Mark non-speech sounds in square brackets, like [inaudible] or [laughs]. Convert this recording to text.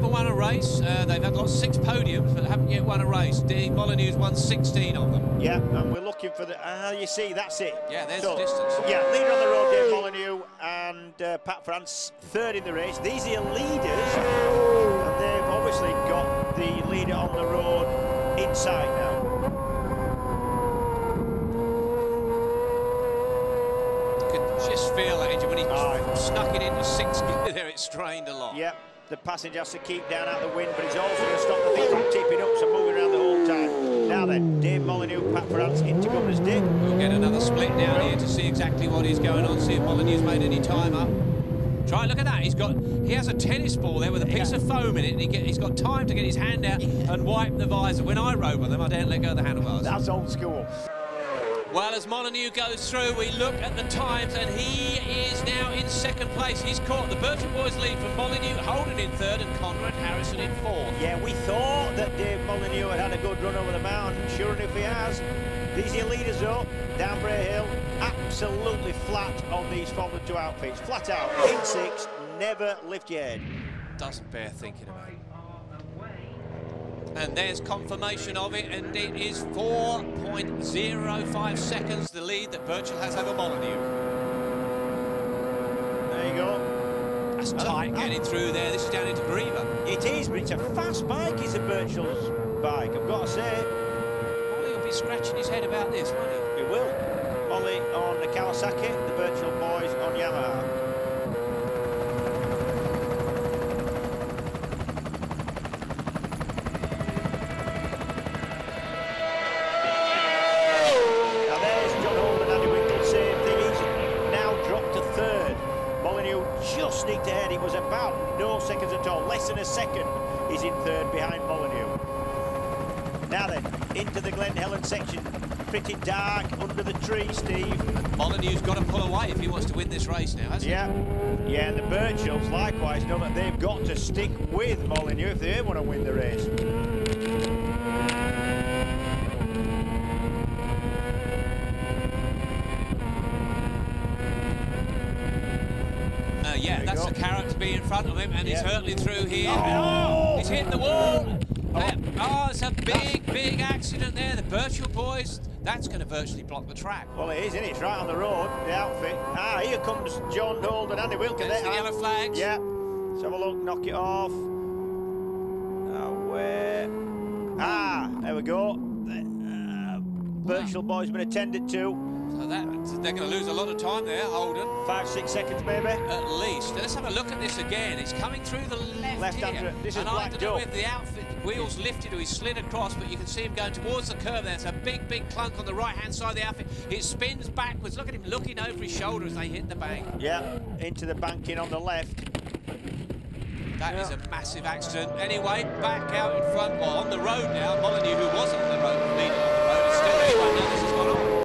never won a race. Uh, they've had got six podiums, but haven't yet won a race. Dean Molyneux's won 16 of them. Yeah, and we're looking for the. Ah, uh, you see, that's it. Yeah, there's so, the distance. Yeah, leader on the road, Dave Molyneux, and uh, Pat Farrance third in the race. These are your leaders, and they've obviously got the leader on the road inside now. You could just feel that when he oh, snuck it into six gear [laughs] there, it strained a lot. Yep, the passenger has to keep down out the wind, but he's also going to stop the thing from tipping up, so moving around the whole time. Now then, Dave Molyneux, Pat Farrance into Governor's Dip. We'll get another split down here to see exactly what is going on, see if Molyneux's made any time up. Try, look at that. He's got, he has a tennis ball there with a piece yeah. of foam in it, and he get, he's got time to get his hand out and wipe the visor. When I rode with them, I don't let go of the handlebars. That's old school. Well, as Molyneux goes through, we look at the times, and he is in second place. He's caught the Birchall Boys lead from Molyneux, Holden in third, and Conrad Harrison in fourth. Yeah, we thought that Dave Molyneux had had a good run over the mountain. Sure enough, he has. These are leaders up, down Bray Hill, absolutely flat on these Formula 2 outfits. Flat out, in six, never lift your head. Doesn't bear thinking about. And there's confirmation of it, and it is 4.05 seconds the lead that Birchall has over Molyneux. Go. That's oh, tight getting through there. This is down into Greeba. It is, but it's a fast bike, it's a Birchall's bike, I've got to say. Ollie will be scratching his head about this, won't he? He will. Ollie on the Kawasaki, the Birchall boys seconds at all, less than a second. He's in third behind Molyneux. Now then, into the Glen Helen section. Pretty dark under the tree, Steve. Molyneux's got to pull away if he wants to win this race now, hasn't yeah. he? Yeah, and the Birchalls likewise know that they've got to stick with Molyneux if they want to win the race. Yeah, that's go. the carrot to be in front of him, and he's hurtling through here. Oh. He's hitting the wall. Oh. oh, it's a big, big accident there. The Birchall boys, that's going to virtually block the track. Well, it is, isn't it? It's right on the road, the outfit. Ah, here comes John Holt and Andy Wilkins. There's the yellow flags. Yeah. Let's have a look, knock it off. Where? Ah, there we go. Uh, Birchall boys been attended to. So that, they're going to lose a lot of time there, Holden. Five, six seconds, maybe? At have a look at this again. It's coming through the left, left here. Under, this and is I don't know if the outfit wheels lifted or he slid across, but you can see him going towards the curve there. It's a big, big clunk on the right-hand side of the outfit. It spins backwards. Look at him looking over his shoulder as they hit the bank. Yeah, into the banking on the left. That yeah. is a massive accident. Anyway, back out in front, well, on the road now. Molyneux, who was on the road, leading on the road, is still. This has gone on.